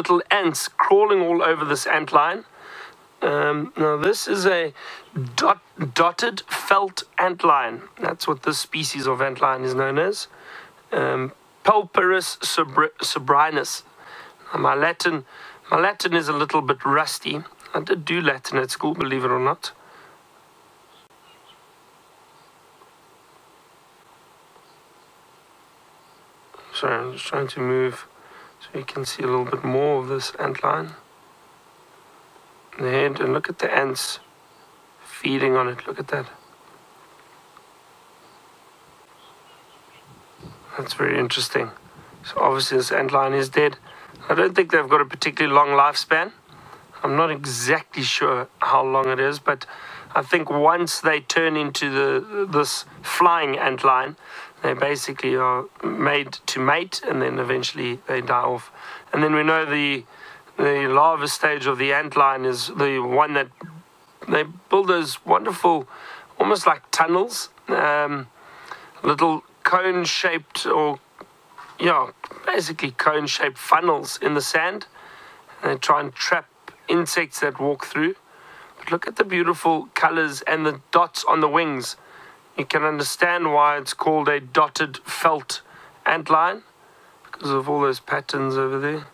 little ants crawling all over this antlion. Um, now, this is a dot, dotted felt antlion. That's what this species of antlion is known as. Um, Palpares sobrinus. Now, my Latin, my Latin is a little bit rusty. I did do Latin at school, believe it or not. Sorry, I'm just trying to move so you can see a little bit more of this antlion the head and look at the ants feeding on it. Look at that. That's very interesting. So obviously this antlion is dead. I don't think they've got a particularly long lifespan. I'm not exactly sure how long it is, but I think once they turn into the this flying antlion, they basically are made to mate and then eventually they die off. And then we know the the larva stage of the antlion is the one that they build those wonderful, almost like tunnels, um, little cone shaped or, yeah, basically cone shaped funnels in the sand. And they try and trap insects that walk through. But look at the beautiful colors and the dots on the wings. You can understand why it's called a dotted felt antlion because of all those patterns over there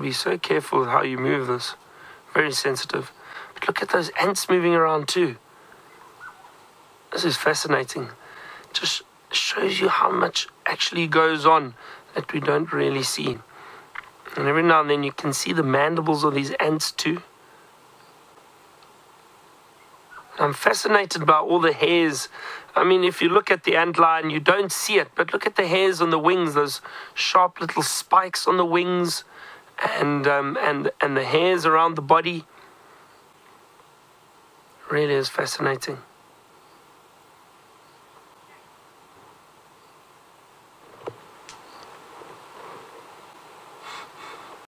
be so careful with how you move this. Very sensitive. But look at those ants moving around too. This is fascinating. Just shows you how much actually goes on that we don't really see. And every now and then you can see the mandibles of these ants too. I'm fascinated by all the hairs. I mean, if you look at the antlion, you don't see it, but look at the hairs on the wings, those sharp little spikes on the wings and um, and and the hairs around the body really is fascinating.